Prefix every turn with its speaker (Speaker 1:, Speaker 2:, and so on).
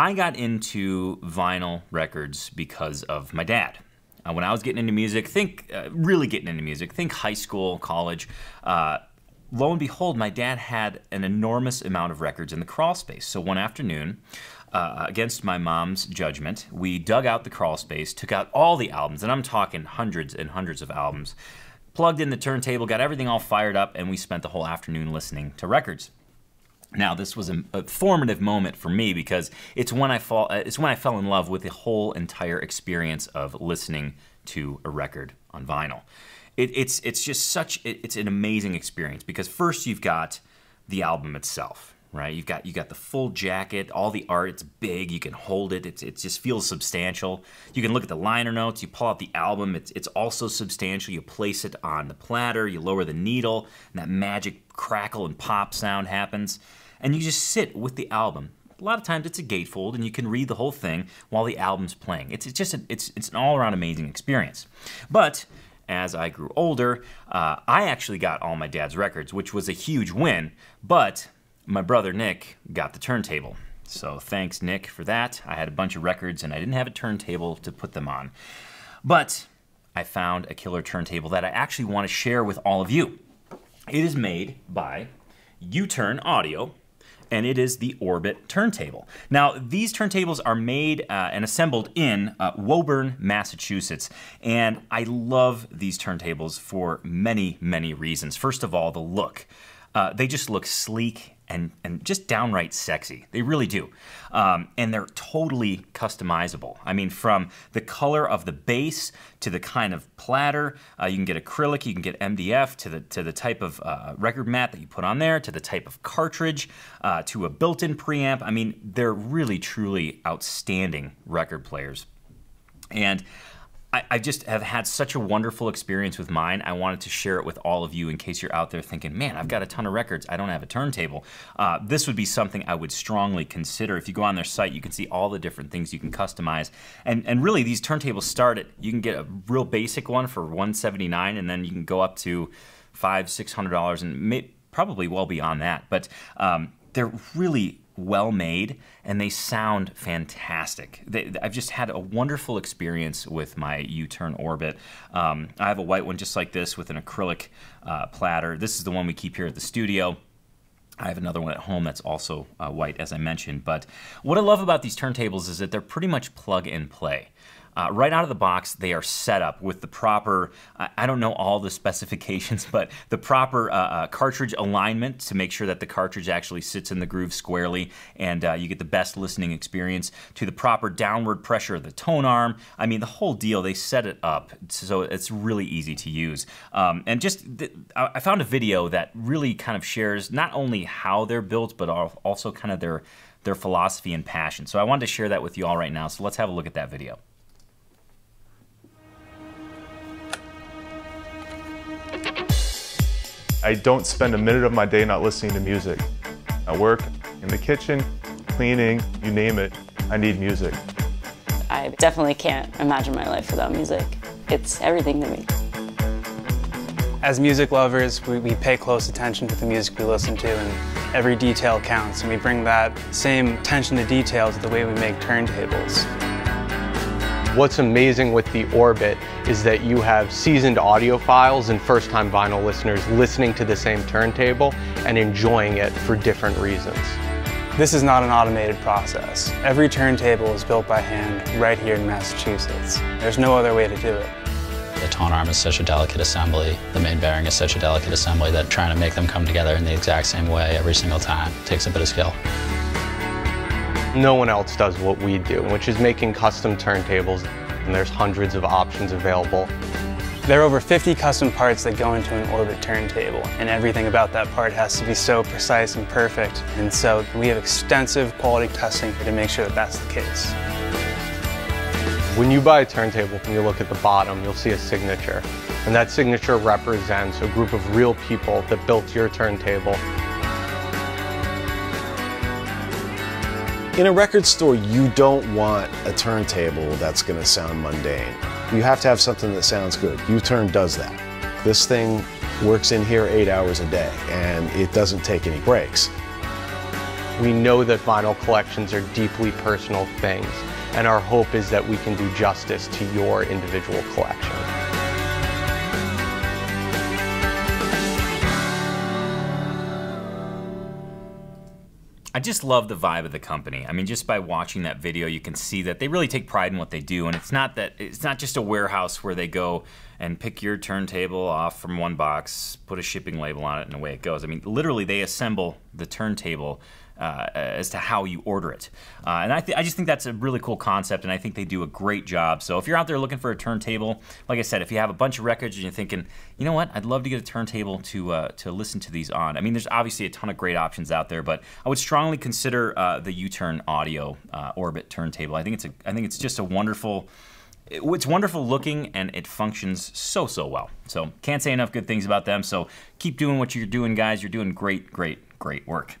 Speaker 1: I got into vinyl records because of my dad. Uh, when I was getting into music, think uh, really getting into music, think high school, college. Uh, lo and behold, my dad had an enormous amount of records in the crawl space. So one afternoon, uh, against my mom's judgment, we dug out the crawl space, took out all the albums, and I'm talking hundreds and hundreds of albums, plugged in the turntable, got everything all fired up, and we spent the whole afternoon listening to records. Now, this was a, a, formative moment for me because it's when I fall, uh, it's when I fell in love with the whole entire experience of listening to a record on vinyl. It, it's it's just such it, it's an amazing experience because first you've got the album itself, right? You've got you got the full jacket, all the art. It's big. You can hold it. It's, it just feels substantial. You can look at the liner notes. You pull out the album. It's it's also substantial. You place it on the platter. You lower the needle, and that magic crackle and pop sound happens. And you just sit with the album. A lot of times it's a gatefold, and you can read the whole thing while the album's playing. It's, it's just it's it's an all around amazing experience. But as I grew older, uh, I actually got all my dad's records, which was a huge win. But my brother Nick got the turntable. So thanks, Nick, for that. I had a bunch of records and I didn't have a turntable to put them on. But I found a killer turntable that I actually want to share with all of you. It is made by U-Turn Audio and it is the Orbit turntable. Now, these turntables are made uh, and assembled in uh, Woburn, Massachusetts, and I love these turntables for many, many reasons. First of all, the look. Uh, they just look sleek and, and just downright sexy. They really do. Um, and they're totally customizable. I mean, from the color of the base to the kind of platter, uh, you can get acrylic, you can get MDF, to the, to the type of uh, record mat that you put on there, to the type of cartridge, uh, to a built-in preamp. I mean, they're really, truly outstanding record players. And I, I, just have had such a wonderful experience with mine. I wanted to share it with all of you in case you're out there thinking, man, I've got a ton of records. I don't have a turntable. Uh, this would be something I would strongly consider. If you go on their site, you can see all the different things you can customize. And, and really, these turntables start at, you can get a real basic one for 179 and then you can go up to five, $600 and may, probably well beyond that. But um, they're really well made and they sound fantastic. They, I've just had a wonderful experience with my U-Turn Orbit. Um, I have a white one just like this with an acrylic uh, platter. This is the one we keep here at the studio. I have another one at home that's also uh, white, as I mentioned. But what I love about these turntables is that they're pretty much plug and play. Uh, right out of the box, they are set up with the proper, I don't know all the specifications, but the proper uh, uh, cartridge alignment to make sure that the cartridge actually sits in the groove squarely and uh, you get the best listening experience, to the proper downward pressure of the tone arm. I mean, the whole deal, they set it up so it's really easy to use. Um, and just, I found a video that really kind of shares not only how they're built, but also kind of their, their philosophy and passion. So I wanted to share that with you all right now, so let's have a look at that video.
Speaker 2: I don't spend a minute of my day not listening to music. I work in the kitchen, cleaning, you name it, I need music.
Speaker 3: I definitely can't imagine my life without music. It's everything to me.
Speaker 4: As music lovers, we, we pay close attention to the music we listen to and every detail counts and we bring that same attention to detail to the way we make turntables.
Speaker 5: What's amazing with the Orbit is that you have seasoned audiophiles and first-time vinyl listeners listening to the same turntable and enjoying it for different reasons.
Speaker 4: This is not an automated process. Every turntable is built by hand right here in Massachusetts. There's no other way to do it.
Speaker 6: The tone arm is such a delicate assembly, the main bearing is such a delicate assembly that trying to make them come together in the exact same way every single time takes a bit of skill.
Speaker 5: No one else does what we do, which is making custom turntables, and there's hundreds of options available.
Speaker 4: There are over 50 custom parts that go into an Orbit turntable, and everything about that part has to be so precise and perfect. And so we have extensive quality testing to make sure that that's the case.
Speaker 5: When you buy a turntable and you look at the bottom, you'll see a signature. And that signature represents a group of real people that built your turntable
Speaker 7: In a record store, you don't want a turntable that's going to sound mundane. You have to have something that sounds good. U-Turn does that. This thing works in here eight hours a day, and it doesn't take any breaks.
Speaker 5: We know that vinyl collections are deeply personal things, and our hope is that we can do justice to your individual collection.
Speaker 1: I just love the vibe of the company. I mean, just by watching that video, you can see that they really take pride in what they do, and it's not that it's not just a warehouse where they go and pick your turntable off from one box, put a shipping label on it, and away it goes. I mean, literally, they assemble the turntable uh, as to how you order it. Uh, and I, I just think that's a really cool concept, and I think they do a great job. So if you're out there looking for a turntable, like I said, if you have a bunch of records and you're thinking, you know what, I'd love to get a turntable to uh, to listen to these on. I mean, there's obviously a ton of great options out there, but I would strongly consider uh, the U-Turn Audio uh, Orbit turntable. I think it's a I think it's just a wonderful it's wonderful looking and it functions so so well so can't say enough good things about them so keep doing what you're doing guys you're doing great great great work